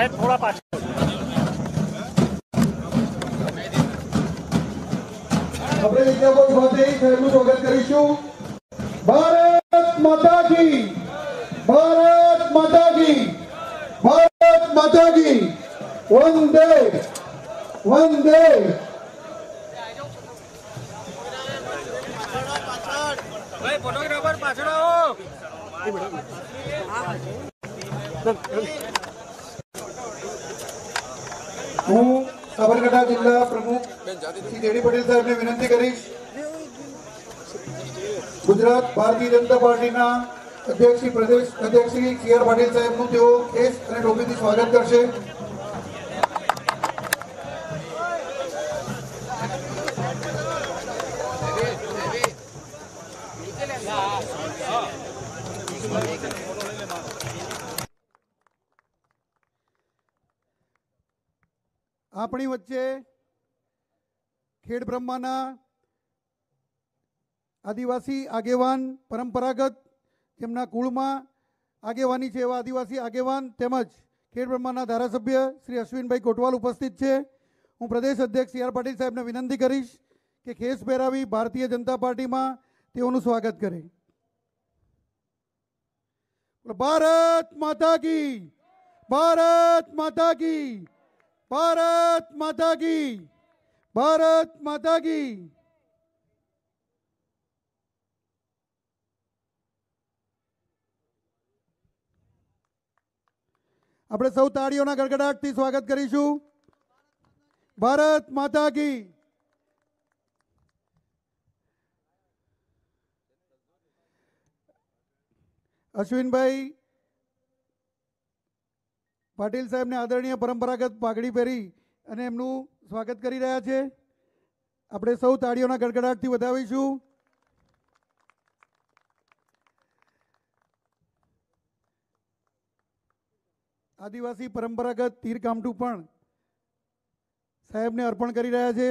સાહેબ થોડા પાછળ. આપણે વિદ્યાપોલ ખાતે સાહેબનું સ્વાગત કરીશું. ભારત માતા કી ભારત માતા કી ભારત માતા કી. વંદે વંદે. હું સાબરકાંઠા જિલ્લા પ્રમુખ શ્રી જેડી પટેલ સાહેબને વિનંતી કરીશ. ગુજરાત ભારતીય જનતા પાર્ટીના અધ્યક્ષ શ્રી પ્રદેશ અધ્યક્ષ શ્રી સી આર પાટીલ સાહેબનું તેઓ કેસ અને ટોપીથી સ્વાગત કરશે. આપણી વચ્ચે ખેડ બ્રહ્માના આદિવાસી આગેવાન, પરંપરાગત તેમના કુળમાં આગેવાની છે એવા આદિવાસી આગેવાન તેમજ ખેડ બ્રહ્માના ધારાસભ્ય શ્રી અશ્વિનભાઈ કોટવાલ ઉપસ્થિત છે. હું પ્રદેશ અધ્યક્ષ સી આર પાટીલ સાહેબને વિનંતી કરીશ કે ખેસ પહેરાવી ભારતીય જનતા પાર્ટીમાં તેઓનું સ્વાગત કરે. ભારત માતા કી, ભારત માતા કી. ભારત માતા કી, ભારત માતા કી. આપણે સૌ તાળીઓના ગડગડાટથી સ્વાગત કરીશું. ભારત માતા કી. અશ્વિનભાઈ પાટીલ સાહેબને આદરણીય પરંપરાગત પાઘડી પહેરી અને એમનું સ્વાગત કરી રહ્યા છે. આપણે સૌ તાળીઓના ગડગડાટથી વધાવીશું. આદિવાસી પરંપરાગત તીર કામઠું પણ સાહેબને અર્પણ કરી રહ્યા છે.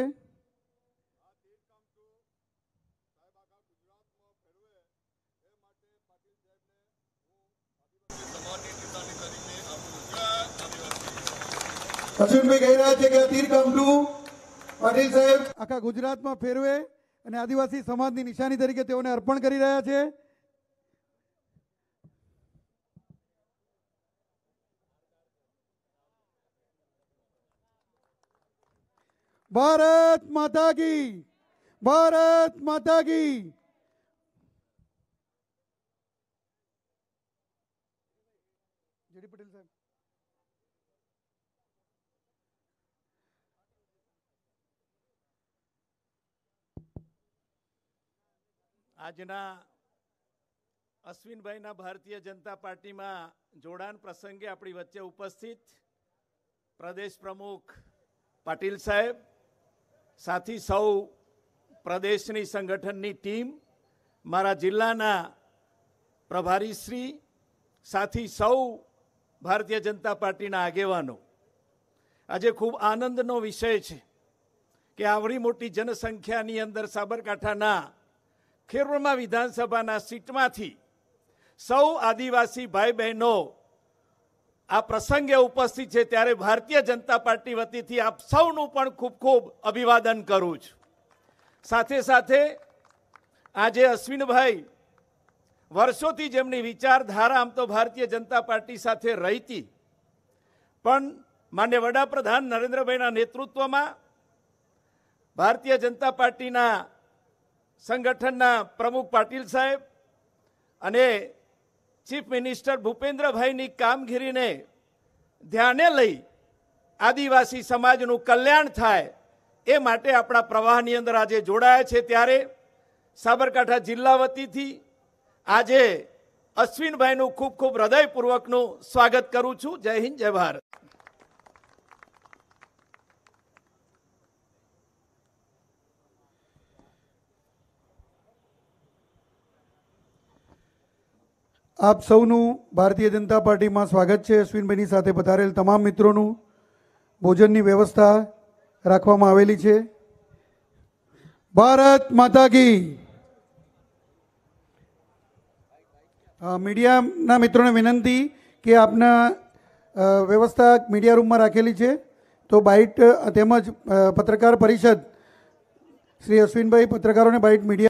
અશ્વિનભાઈ કહી રહ્યા છે કે તીર કામઠું પાટીલ સાહેબ આખા ગુજરાતમાં ફેરવે અને આદિવાસી સમાજની નિશાની તરીકે તેઓને અર્પણ કરી રહ્યા છે. ભારત માતા કી, ભારત માતા કી. પટેલ સાહેબ આજના અશ્વિનભાઈના ભારતીય જનતા પાર્ટીમાં જોડાણ પ્રસંગે આપણી વચ્ચે ઉપસ્થિત પ્રદેશ પ્રમુખ પાટીલ સાહેબ, સાથી સૌ પ્રદેશની સંગઠનની ટીમ, મારા જિલ્લાના પ્રભારીશ્રી સાથી સૌ ભારતીય જનતા પાર્ટીના આગેવાનો. આજે ખૂબ આનંદનો વિષય છે કે આવડી મોટી જનસંખ્યાની અંદર સાબરકાંઠાના ખેરબ્રહ્મા વિધાનસભાના સીટમાંથી સૌ આદિવાસી ભાઈ બહેનો આ પ્રસંગે ઉપસ્થિત છે. ત્યારે ભારતીય જનતા પાર્ટી વતીથી આપ સૌનું પણ ખૂબ ખૂબ અભિવાદન કરું છું. સાથે સાથે આજે અશ્વિનભાઈ વર્ષોથી જેમની વિચારધારા આમ તો ભારતીય જનતા પાર્ટી સાથે રહીતી પણ માન્ય વડાપ્રધાન નરેન્દ્રભાઈના નેતૃત્વમાં ભારતીય જનતા પાર્ટીના સંગઠનના પ્રમુખ પાટીલ સાહેબ અને ચીફ મિનિસ્ટર ભૂપેન્દ્રભાઈની કામગીરીને ધ્યાને લઈ આદિવાસી સમાજનું કલ્યાણ થાય એ માટે આપણા પ્રવાહની અંદર આજે જોડાયા છે ત્યારે સાબરકાંઠા જિલ્લા વતીથી આજે અશ્વિનભાઈનું ખૂબ ખૂબ હૃદયપૂર્વકનું સ્વાગત કરું છું. જય હિન્દ, જય ભારત. આપ સૌનું ભારતીય જનતા પાર્ટીમાં સ્વાગત છે. અશ્વિનભાઈની સાથે પધારેલ તમામ મિત્રોનું ભોજનની વ્યવસ્થા રાખવામાં આવેલી છે. ભારત માતા કી. મીડિયાના મિત્રોને વિનંતી કે આપના વ્યવસ્થા મીડિયા રૂમમાં રાખેલી છે. તો બાઇટ તેમજ પત્રકાર પરિષદ શ્રી અશ્વિનભાઈ પત્રકારોને બાઇટ મીડિયા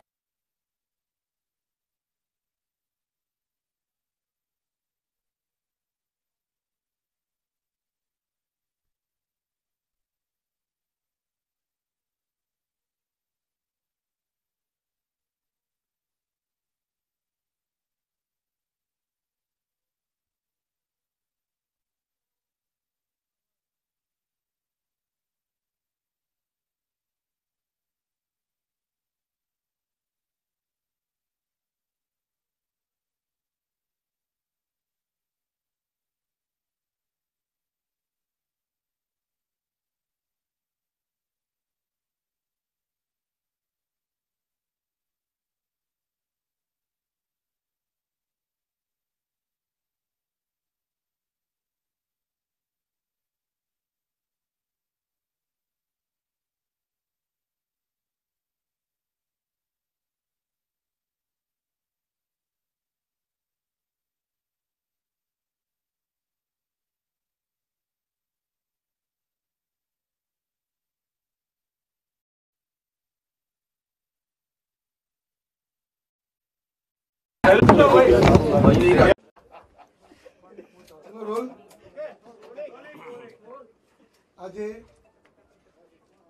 આજે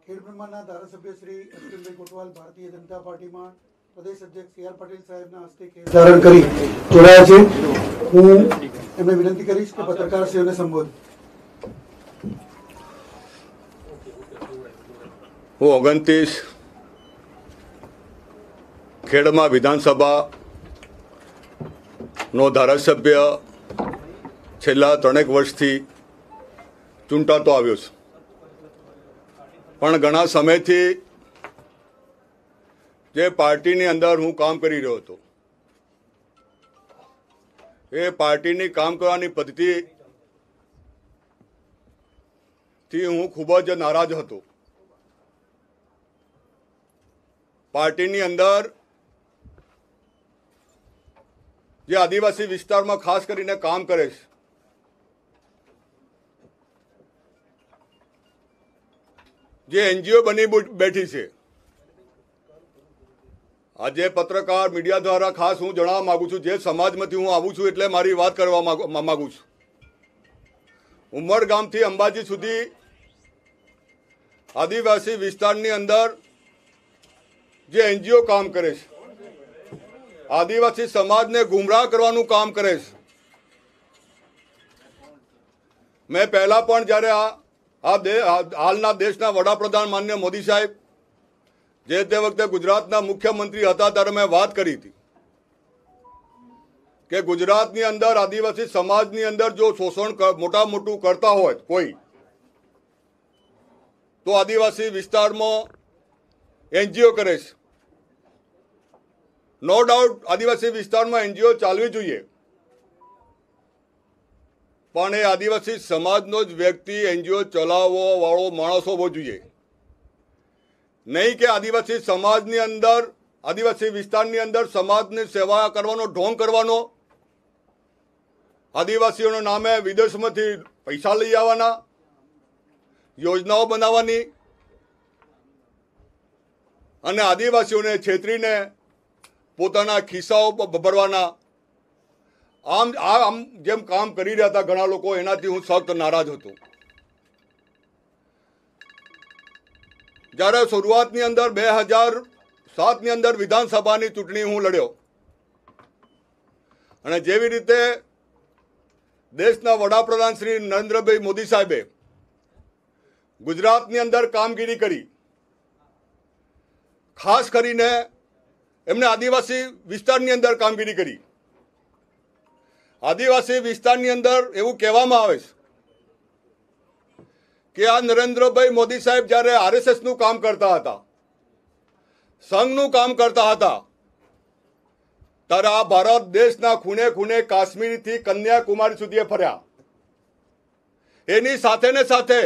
ખેડ ધારાસભ્ય શ્રી અશ્વિનભાઈ કોટવાલ ભારતીય જનતા પાર્ટીમાં પ્રદેશ અધ્યક્ષ સી આર પાટીલ સાહેબના હસ્તે ધારણ કરી જોડાયા છે. હું એમને વિનંતી કરીશ કે પત્રકારશ્રીઓને સંબોધ. હું ઓગણત્રીસ ખેડમાં વિધાનસભા નો ધારાસભ્ય છેલ્લા ત્રણેક વર્ષથી ચૂંટાતો આવ્યો છે. પણ ઘણા સમયથી જે પાર્ટીની અંદર હું કામ કરી રહ્યો હતો, એ પાર્ટીની કામ કરવાની પદ્ધતિ થી હું ખૂબ જ નારાજ હતો. પાર્ટીની અંદર જે આદિવાસી વિસ્તારમાં ખાસ કરીને કામ કરે છે. જે એનજીઓ બની બેઠી છે. આજે પત્રકાર મીડિયા દ્વારા ખાસ હું જણાવવા માંગુ છું, જે સમાજમાંથી હું આવું છું એટલે મારી વાત કરવા માંગુ છું. ઉમરગામથી અંબાજી સુધી આદિવાસી વિસ્તારની અંદર જે એનજીઓ કામ કરે છે. આદિવાસી સમાજને ગુમરાહ કરવાનું કામ કરે છે. મેં પહેલા પણ જ્યારે આ આ હાલના દેશના વડાપ્રધાન માન્ય મોદી સાહેબ, જે તે વખતે ગુજરાતના મુખ્યમંત્રી હતા ત્યારે મેં વાત કરી હતી કે ગુજરાતની અંદર, આદિવાસી સમાજની અંદર જો શોષણ મોટા મોટું કરતા હોય કોઈ, તો આદિવાસી વિસ્તારમાં એનજીઓ કરે છે. નો ડાઉટ આદિવાસી વિસ્તારમાં એનજીઓ ચાલવી જોઈએ. પણ એ આદિવાસી સમાજનો જ વ્યક્તિ, એનજીઓ ચલાવવા વાળો માણસ હોવો જોઈએ. નહીં કે આદિવાસી સમાજની અંદર, આદિવાસી વિસ્તારની અંદર સમાજની સેવા કરવાનો, ઢોંગ કરવાનો. આદિવાસીઓના નામે વિદેશમાંથી પૈસા લઈ આવવાના, યોજનાઓ બનાવવાની. અને આદિવાસીઓને છેતરીને પોતાના ખિસ્સાઓ ભરવાના. આમ આમ જેમ કામ કરી રહ્યા હતા ઘણા લોકો, એનાથી હું સખ્ત નારાજ હતો. જ્યારે શરૂઆતની અંદર બે હજાર સાતની અંદર વિધાનસભાની ચૂંટણી હું લડ્યો. અને જેવી રીતે દેશના વડાપ્રધાન શ્રી નરેન્દ્રભાઈ મોદી સાહેબે ગુજરાતની અંદર કામગીરી કરી, ખાસ કરીને એમને આદિવાસી વિસ્તારની અંદર કામગીરી કરી. આદિવાસી વિસ્તારની અંદર એવું કહેવામાં આવે છે કે આ નરેન્દ્રભાઈ મોદી સાહેબ જ્યારે આરએસએસનું કામ કરતા હતા, સંઘનું કામ કરતા હતા, ત્યારે આ ભારત દેશના ખૂણે ખૂણે કાશ્મીરથી કન્યાકુમારી સુધી ફર્યા. એની સાથે ને સાથે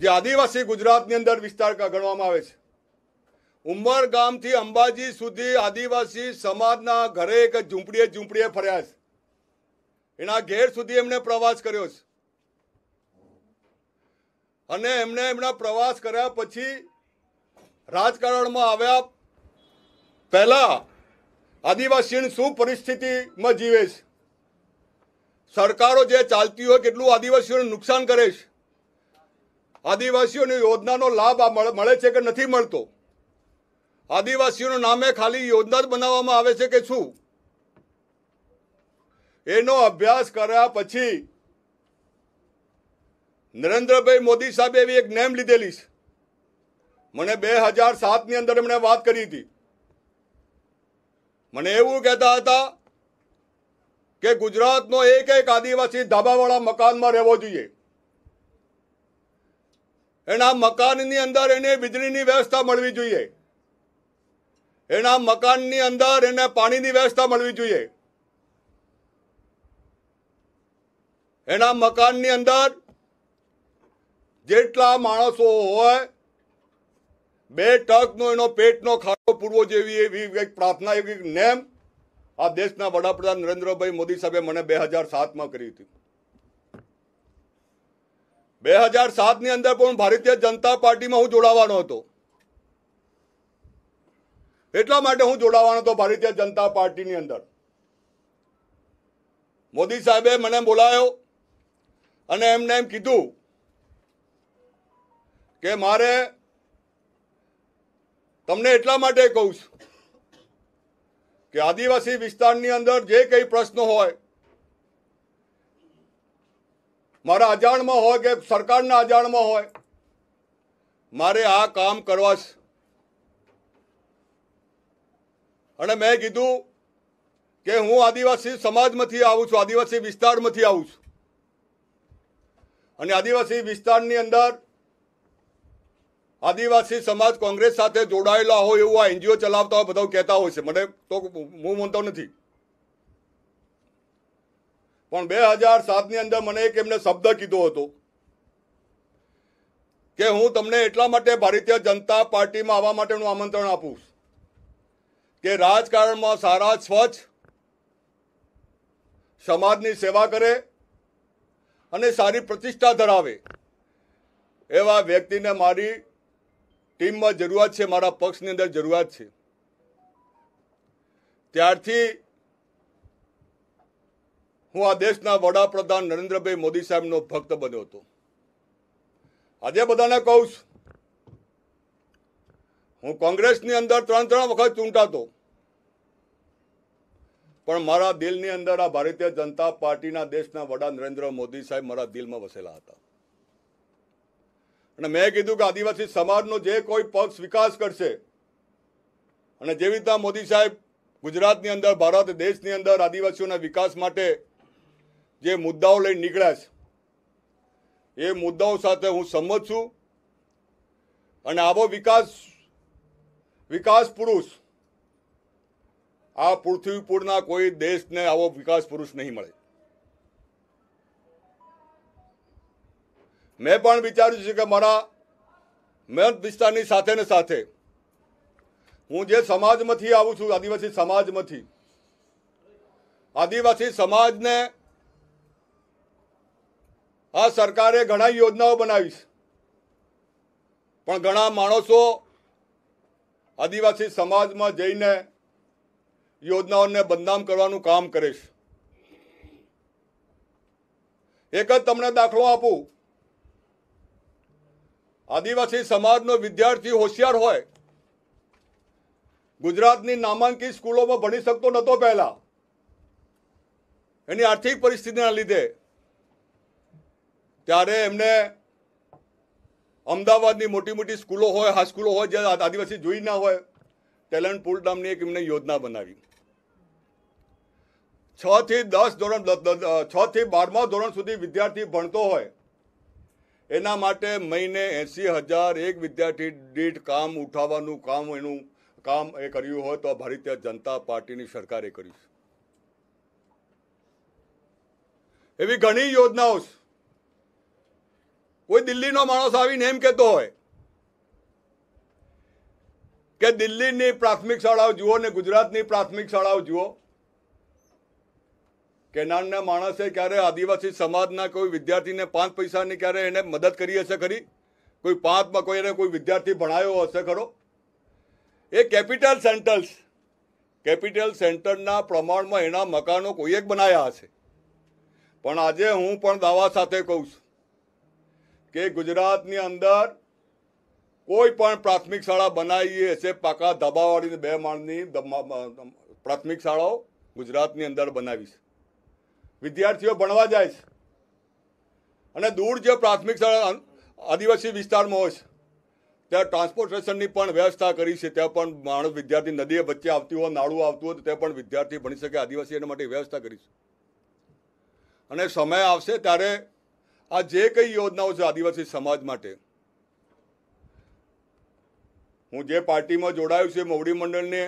જે આદિવાસી ગુજરાતની અંદર વિસ્તાર ગણવામાં આવે છે ઉમર ગામથી અંબાજી સુધી આદિવાસી સમાજના ઘરે એક ઝૂંપડીએ ઝૂંપડીએ ફર્યા છે. એના ઘેર સુધી એમણે પ્રવાસ કર્યો છે. અને એમણે એમના પ્રવાસ કર્યા પછી રાજકારણમાં આવ્યા પહેલા આદિવાસીની શું પરિસ્થિતિમાં જીવે છે. સરકારો જે ચાલતી હોય કેટલું આદિવાસીઓને નુકસાન કરે છે. આદિવાસીઓની યોજનાનો લાભ મળે છે કે નથી મળતો? આદિવાસીઓના નામે ખાલી યોજના જ બનાવવામાં આવે છે કે શું? એનો અભ્યાસ કર્યા પછી નરેન્દ્રભાઈ મોદી સાહેબે એવી એક નેમ લીધેલી છે. મને બે હજાર સાતની અંદર એમણે વાત કરી હતી. મને એવું કહેતા હતા કે ગુજરાતનો એક એક આદિવાસી ધાબાવાળા મકાનમાં રહેવો જોઈએ. એના મકાનની અંદર એને વીજળીની વ્યવસ્થા મળવી જોઈએ. એના મકાનની અંદર એને પાણીની વ્યવસ્થા મળવી જોઈએ. એના મકાનની અંદર જેટલા માણસો હોય, બે ટકનો એનો પેટનો ખાડો પૂરવો જેવી એવી એક પ્રાર્થના, એવી નેમ આ દેશના વડાપ્રધાન નરેન્દ્રભાઈ મોદી સાહેબે મને બે હજાર સાતમાં કરી હતી. બે હજાર સાતની અંદર પણ ભારતીય જનતા પાર્ટીમાં હું જોડાવાનો હતો. એટલા માટે હું જોડાવાનો હતો ભારતીય જનતા પાર્ટીની અંદર. મોદી સાહેબે મને બોલાયો અને એમને એમ કીધું કે મારે તમને એટલા માટે કહું છું કે આદિવાસી વિસ્તારની અંદર જે કંઈ પ્રશ્નો હોય, મારા અજાણમાં હોય કે સરકારના અજાણમાં હોય, મારે આ કામ કરવા છે અને મેં કીધું કે હું આદિવાસી સમાજમાંથી આવું છું, આદિવાસી વિસ્તારમાંથી આવું છું. અને આદિવાસી વિસ્તારની અંદર આદિવાસી સમાજ કોંગ્રેસ સાથે જોડાયેલા હોય એવું આ એનજીઓ ચલાવતા હોય, બધા કહેતા હોય છે. મને તો હું માનતો નથી. પણ બે હજાર સાતની અંદર મને એક એમને શબ્દ કીધો હતો કે હું તમને એટલા માટે ભારતીય જનતા પાર્ટીમાં આવવા માટેનું આમંત્રણ આપું કે રાજકારણમાં સારા, સ્વચ્છ સમાજની સેવા કરે અને સારી પ્રતિષ્ઠા ધરાવે. એવા વ્યક્તિને મારી ટીમમાં જરૂરિયાત છે, મારા પક્ષની અંદર જરૂરિયાત છે. ત્યારથી હું આ દેશના વડાપ્રધાન નરેન્દ્રભાઈ મોદી સાહેબનો ભક્ત બન્યો હતો. આજે બધાને કહું છું હું કોંગ્રેસની અંદર ત્રણ ત્રણ વખત ચૂંટાતો. પણ મારા દિલની અંદર આ ભારતીય જનતા પાર્ટીના દેશના વડા નરેન્દ્ર મોદી સાહેબ મારા દિલમાં વસેલા હતા. અને મેં કીધું કે આદિવાસી સમાજનો જે કોઈ પક્ષ વિકાસ કરશે, અને જેવી રીતના મોદી સાહેબ ગુજરાતની અંદર, ભારત દેશની અંદર આદિવાસીઓના વિકાસ માટે જે મુદ્દાઓ લઈને નીકળ્યા છે, એ મુદ્દાઓ સાથે હું સંમત છું. અને આવો વિકાસ વિકાસ પુરુષ. આ પૃથ્વી પૂરના કોઈ દેશને આવો વિકાસ પુરુષ નહીં મળે. મેં પણ વિચાર્યું છે કે મારા મહેનત વિસ્તારની સાથે ને સાથે હું જે સમાજમાંથી આવું છું, આદિવાસી સમાજમાંથી, આદિવાસી સમાજને આ સરકારે ઘણા યોજનાઓ બનાવી છે પણ ઘણા માણસો આદિવાસી સમાજમાં જઈને યોજનાઓને બદનામ કરવાનું કામ કરીશ એક જ તમને દાખલો આપું. આદિવાસી સમાજનો વિદ્યાર્થી હોશિયાર હોય, ગુજરાતની નામાંકિત સ્કૂલોમાં ભણી શકતો નહોતો પહેલા. એની આર્થિક પરિસ્થિતિના લીધે. ત્યારે એમને અમદાવાદની મોટી મોટી સ્કૂલો હોય હાઈસ્કૂલો હોય જે આદિવાસી જોઈ ના હોય, ટેલેન્ટ પુલ નામની એક એમને યોજના બનાવી. છ થી દસ ધોરણ છ થી બારમા ધોરણ સુધી વિદ્યાર્થી ભણતો હોય, એના માટે મહિને એસી હજાર એક વિદ્યાર્થી દીઠ કામ ઉઠાવવાનું, કામ એનું, કામ એ કર્યું હોય તો ભારતીય જનતા પાર્ટીની સરકારે કર્યું એવી ઘણી યોજનાઓ છે. કોઈ દિલ્હીનો માણસ આવીને એમ કહેતો હોય કે દિલ્હીની પ્રાથમિક શાળાઓ જુઓ ને ગુજરાતની પ્રાથમિક શાળાઓ જુઓ કેનારના માણસે ક્યારે આદિવાસી સમાજના કોઈ વિદ્યાર્થીને પાંચ પૈસાની ક્યારે એને મદદ કરી હશે ખરી? કોઈ પાંચમાં કોઈ એને કોઈ વિદ્યાર્થી ભણાયો હશે ખરો? એ કેપિટલ સેન્ટર્સ, કેપિટલ સેન્ટરના પ્રમાણમાં એના મકાનો કોઈ એક બનાવ્યા હશે. પણ આજે હું પણ દાવા સાથે કહું છું. કે ગુજરાતની અંદર કોઈ પણ પ્રાથમિક શાળા બનાવી હશે પાકા ધાબાવાળીને બે માળની પ્રાથમિક શાળાઓ ગુજરાતની અંદર બનાવી છે. વિદ્યાર્થીઓ ભણવા જાય છે. અને દૂર જે પ્રાથમિક શાળા આદિવાસી વિસ્તારમાં હોય છે, ત્યાં ટ્રાન્સપોર્ટેશનની પણ વ્યવસ્થા કરી છે, ત્યાં પણ માણસ વિદ્યાર્થી નદીએ વચ્ચે આવતી હોય, નાળું આવતું હોય, તો ત્યાં પણ વિદ્યાર્થી ભણી શકે, આદિવાસી એના માટે વ્યવસ્થા કરી છે. અને સમય આવશે ત્યારે આ જે કઈ યોજનાઓ છે આદિવાસી સમાજ માટે, હું જે પાર્ટીમાં જોડાયું છે મોવડી મંડળને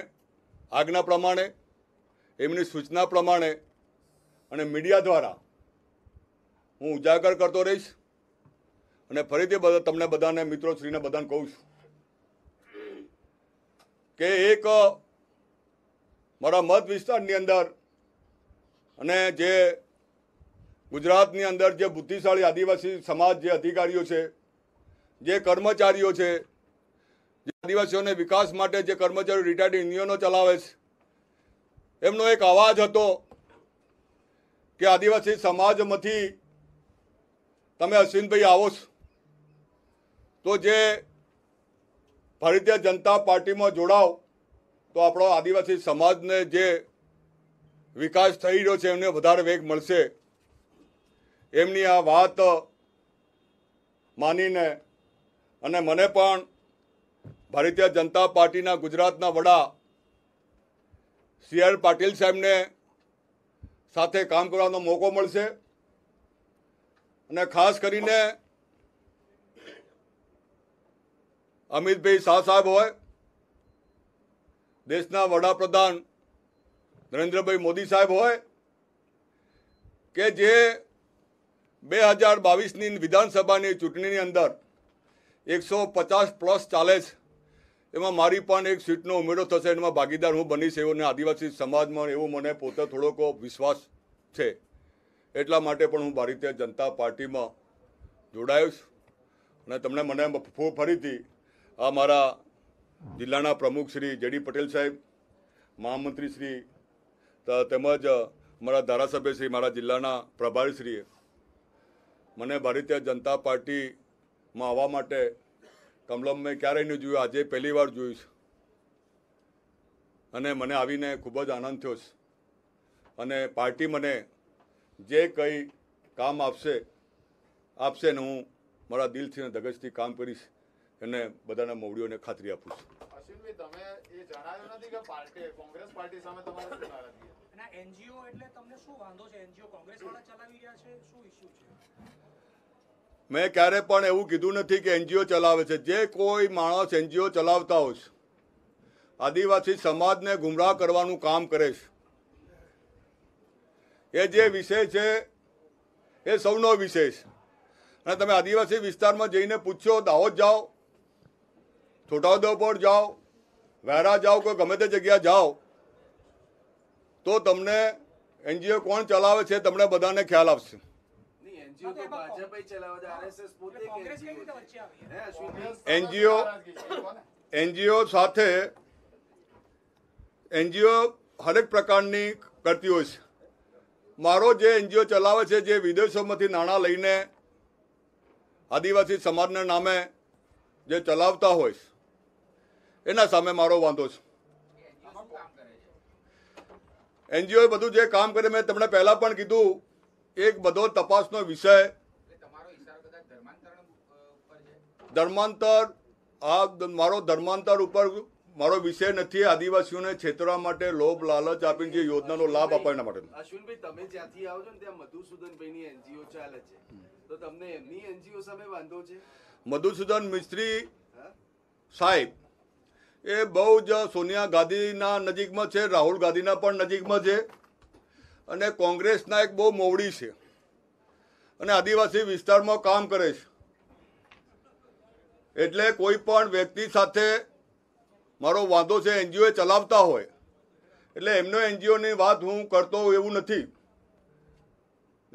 આજ્ઞા પ્રમાણે, એમની સૂચના પ્રમાણે અને મીડિયા દ્વારા હું ઉજાગર કરતો રહીશ અને ફરીથી બધા, તમને બધાને મિત્રો શ્રીને બધાને કહું છું કે એક, મારા મત વિસ્તારની અંદર અને જે ગુજરાતની અંદર જે બુદ્ધિશાળી આદિવાસી સમાજ જે અધિકારીઓ છે, જે કર્મચારીઓ છે, જે આદિવાસીઓને વિકાસ માટે જે કર્મચારીઓ રિટાયર્ડ યુનિયનો ચલાવે છે, એમનો એક અવાજ હતો કે આદિવાસી સમાજમાંથી તમે અશ્વિનભાઈ આવો છો. તો જે ભારતીય જનતા પાર્ટીમાં જોડાવ તો આપણો આદિવાસી સમાજને જે વિકાસ થઈ રહ્યો છે, એમને વધારે વેગ મળશે. એમની આ વાત માનીને અને મને પણ ભારતીય જનતા પાર્ટીના ગુજરાતના વડા સી આર પાટીલ સાહેબને સાથે કામ કરવાનો મોકો મળશે અને ખાસ કરીને અમિતભાઈ શાહ સાહેબ હોય, દેશના વડાપ્રધાન નરેન્દ્રભાઈ મોદી સાહેબ હોય, કે જે બે હજાર બાવીસની વિધાનસભાની ચૂંટણીની અંદર એકસો પચાસ પ્લસ ચાલે છે. એમાં મારી પણ એક સીટનો ઉમેરો થશે, એમાં ભાગીદાર હું બનીશ એવો ને આદિવાસી સમાજમાં એવો મને પોતે થોડોક વિશ્વાસ છે. એટલા માટે પણ હું ભારતીય જનતા પાર્ટીમાં જોડાયો છું. અને તમને મને ફરીથી આ મારા જિલ્લાના પ્રમુખ શ્રી જેડી પટેલ સાહેબ, મહામંત્રી શ્રી તેમજ મારા ધારાસભ્ય શ્રી, મારા જિલ્લાના પ્રભારી શ્રીએ મને ભારતીય જનતા પાર્ટીમાં આવવા માટે કમલમ મેં ક્યારેય નહીં જોયું, આજે પહેલી વાર જોયું છે. અને મને આવીને ખૂબ જ આનંદ થયો છે. અને પાર્ટી મને જે કંઈ કામ આપશે આપશે ને હું મારા દિલથી અને ધગજથી કામ કરીશ એને બધાના મોવડીઓને ખાતરી આપું છું. તમે એ જણાવ્યું નથી કે પાર્ટી, કોંગ્રેસ પાર્ટી સામે તમારે? અને એનજીઓ એટલે તમને શું વાંધો છે? એનજીઓ કોંગ્રેસ વાળા ચલાવી રહ્યા છે? શું ઇસ્યુ છે? મેં ક્યારે પણ એવું કીધું નથી કે એનજીઓ ચલાવે છે. જે કોઈ માણસ એનજીઓ ચલાવતા હોય આદિવાસી સમાજને ગુમરાહ કરવાનું કામ કરે છે. એ જે વિષય છે, એ સૌનો વિષય છે. અને તમે આદિવાસી વિસ્તારમાં જઈને પૂછ્યો, દાહોદ જાઓ, છોટાઉદેપુર જાઓ, વહેરા જાઓ, કોઈ ગમે તે જગ્યા જાઓ તો તમને એનજીઓ કોણ ચલાવે છે તમને બધાને ખ્યાલ આવશે. એનજીઓ. એનજીઓ સાથે એનજીઓ હરેક પ્રકારની કરતી હોય છે. મારો જે એનજીઓ ચલાવે છે જે વિદેશોમાંથી નાણાં લઈને આદિવાસી સમાજના નામે જે ચલાવતા હોય એના સામે મારો વાંધો છે. એનજીઓ બધું જે કામ કરે મેં તમને પહેલા પણ કીધું એક બધો તપાસનો વિષય. ધર્માંતર આ મારો ધર્માંતર ઉપર મારો વિષય નથી. આદિવાસીઓને છેતરવા માટે લોભ લાલચ આપીને જે યોજનાનો લાભ આપવા એના માટે. અશ્વિનભાઈ તમે જ્યાંથી આવો છો ને ત્યાં મધુસૂદનભાઈની એનજીઓ ચાલે છે. તો તમને એમની એનજીઓ સામે વાંધો છે? મધુસૂદન મિસ્ત્રી સાહેબ એ બહુ જ સોનિયા ગાંધીના નજીકમાં છે, રાહુલ ગાંધીના પણ નજીકમાં છે. અને કોંગ્રેસના એક બહુ મોવડી છે. અને આદિવાસી વિસ્તારમાં કામ કરે છે. એટલે કોઈ પણ વ્યક્તિ સાથે મારો વાંધો છે એનજીઓ ચલાવતા હોય. એટલે એમનો એનજીઓની વાત હું કરતો એવું નથી.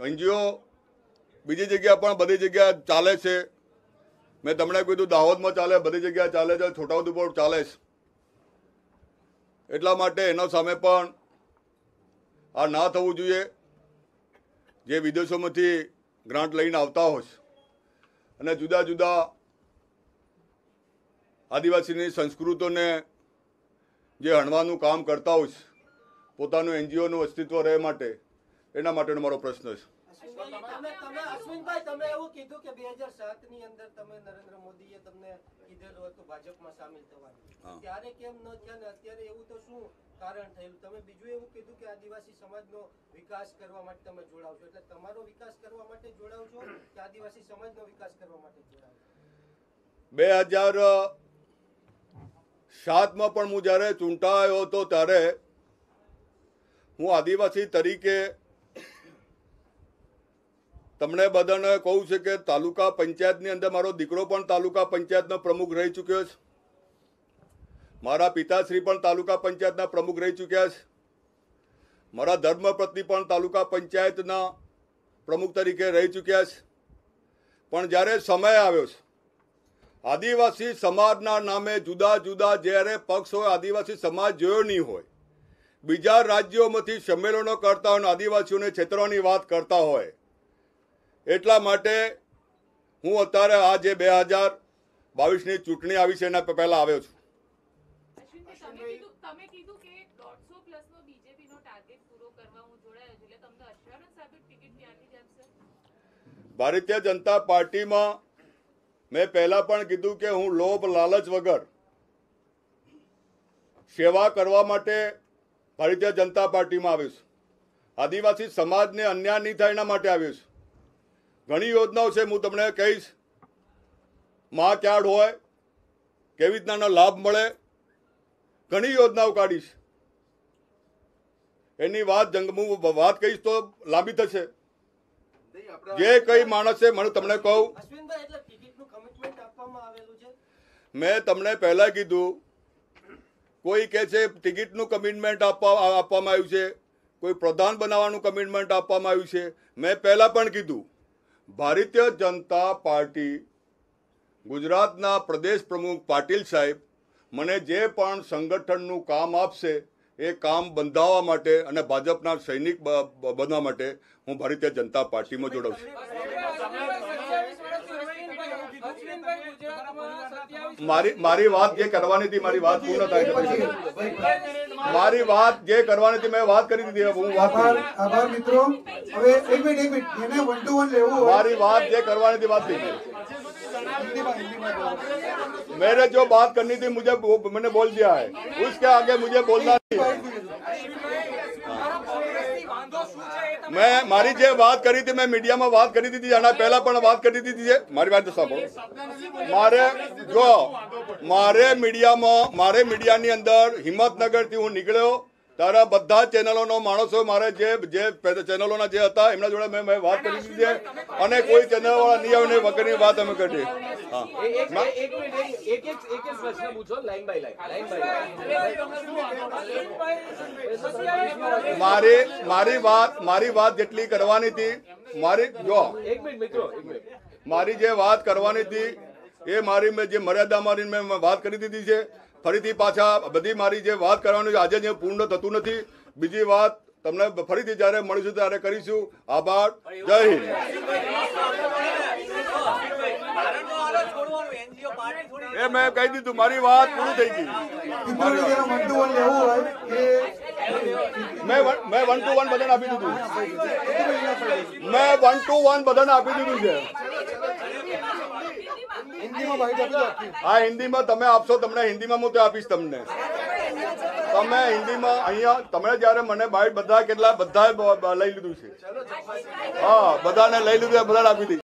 એનજીઓ બીજી જગ્યા પણ બધી જગ્યા ચાલે છે. મેં તમને કીધું દાહોદમાં ચાલે, બધી જગ્યાએ ચાલે છે, છોટાઉદેપુર ચાલે છે. એટલા માટે એના સામે પણ આ ના થવું જોઈએ. જે વિદેશોમાંથી ગ્રાન્ટ લઈને આવતા હોય અને જુદા જુદા આદિવાસીની સંસ્કૃતોને જે હણવાનું કામ કરતા હોય પોતાનું એનજીઓનું અસ્તિત્વ રહે માટે, એના માટેનો મારો પ્રશ્ન છે. તમે તમે અશ્વિનભાઈ તમે એવું કીધું કે બે હજાર સાતની અંદર તમે નરેન્દ્ર મોદીએ તમને કીધેલું હતું ભાજપમાં સામેલ થવાનું. ત્યારે કેમ ન થયા ને અત્યારે એવું તો શું કારણ થયું તમે બીજું એવું કીધું કે આદિવાસી સમાજનો વિકાસ કરવા માટે તમે જોડાવશો. એટલે તમારો વિકાસ કરવા માટે જોડાવશો કે આદિવાસી સમાજનો વિકાસ કરવા માટે બે હજાર સાતમાં પણ હું જ્યારે ચૂંટાયો હતો ત્યારે હું આદિવાસી તરીકે તમને બધાને કહું છે કે તાલુકા પંચાયતની અંદર મારો દીકરો પણ તાલુકા પંચાયતનો પ્રમુખ રહી ચૂક્યો છે. મારા પિતાશ્રી પણ તાલુકા પંચાયતના પ્રમુખ રહી ચૂક્યા છે. મારા ધર્મપત્ની પણ તાલુકા પંચાયતના પ્રમુખ તરીકે રહી ચૂક્યા છે. પણ જ્યારે સમય આવ્યો છે, આદિવાસી સમાજના નામે જુદા જુદા જ્યારે પક્ષ હોય, આદિવાસી સમાજ જોયો નહીં હોય, બીજા રાજ્યોમાંથી સંમેલનો કરતા હોય આદિવાસીઓને છેતરવાની વાત કરતા હોય એટલા માટે હું અત્યારે આ જે બે હજાર બાવીસની ચૂંટણી આવી છે એના પહેલા આવ્યો છું. અશ્વિનભાઈ, તમે કીધું તમે કીધું કે 150 પ્લસનો બીજેપીનો ટાર્ગેટ પૂરો કરવા હું જોડાયો છું. એટલે તમને assurance આપ્યું કે ટિકિટ ક્યાંથી જશે ભારતીય જનતા પાર્ટીમાં મેં પહેલા પણ કીધું કે હું લોભ લાલચ વગર સેવા કરવા માટે ભારતીય જનતા પાર્ટીમાં આવ્યો છું. આદિવાસી સમાજને અન્યાય નહીં થાય એના માટે આવ્યો છું. ઘણી યોજનાઓ છે હું તમને કહીશ. મા કાર્ડ હોય કેવી રીતના લાભ મળે ઘણી યોજનાઓ કાઢીશ. એની વાત જંગ હું વાત કહીશ તો લાંબી થશે. જે કઈ માણસે મને તમને કહું. છે? મેં તમને પહેલા કીધું કોઈ કહે છે ટિકિટનું કમિટમેન્ટ આપવા આપવામાં આવ્યું છે કોઈ પ્રધાન બનાવવાનું કમિટમેન્ટ આપવામાં આવ્યું છે. મેં પહેલા પણ કીધું ભારતીય જનતા પાર્ટી ગુજરાતના પ્રદેશ પ્રમુખ પાટીલ સાહેબ મને જે પણ સંગઠનનું કામ આપશે એ કામ બંધાવવા માટે અને ભાજપના સૈનિક બનવા માટે હું ભારતીય જનતા પાર્ટીમાં જોડાઉં છું મારી મારી વાત જે કરવાની હતી મારી વાત પૂર્ણ થાય છે પછી. મારી વાત જે કરવાની હતી મેં વાત કરી દીધી હવે હું વાત આભાર કરું. આભાર મિત્રો હવે એક મિનિટ એક મિનિટ એને વન ટુ વન લેવું હોય મારી વાત જે કરવાની હતી વાત થઈ ગઈ હિન્દીમાં હિન્દીમાં બોલો. मैंने जो बात करनी थी मुझे वो- मैंने बोल दिया है उसके आगे मुझे बोलना नहीं मैं મારી જે વાત કરી હતી મેં મીડિયામાં વાત કરી દીધી આના પહેલા પણ વાત કરી દીધી છે મારી વાત તો સાંભળો મારે જો મારે મીડિયામાં મારે મીડિયાની અંદર હિંમતનગરથી હું નીકળ્યો. તારા બધા ચેનલોનો માણસો મારે જે જે ચેનલોના જે હતા એમના જોડે મેં મેં વાત કરી દીધી છે. અને કોઈ ચેનલ વાળા નહીં આવીને વગરની વાત અમે કરી હા. મારી મારી વાત મારી વાત જેટલી કરવાની હતી મારી જો. મારી જે વાત કરવાની હતી એ મારી મેં જે મર્યાદા મારી મેં વાત કરી દીધી છે ફરીથી પાછા બધી મારી જે વાત કરવાની છે આજે જે પૂર્ણ થતું નથી બીજી વાત તમને ફરીથી જ્યારે મળીશું ત્યારે કરીશું. આભાર. જય હિન્દ. એ મેં કહી દીધું મારી વાત પૂરી થઈ ગઈ. મેં વન ટુ વન બધાને આપી દીધું. મેં વન ટુ વન બધાને આપી દીધું છે હિન્દીમાં માહિતી આપી દો આખી. હા હિન્દીમાં તમે આપશો તમને હિન્દીમાં હું તે આપીશ તમને. તમે હિન્દીમાં અહીંયા તમે જ્યારે મને બાઈટ બધા કેટલા બધા લઈ લીધું છે. હા બધાને લઈ લીધું બધાને આપી દીધું.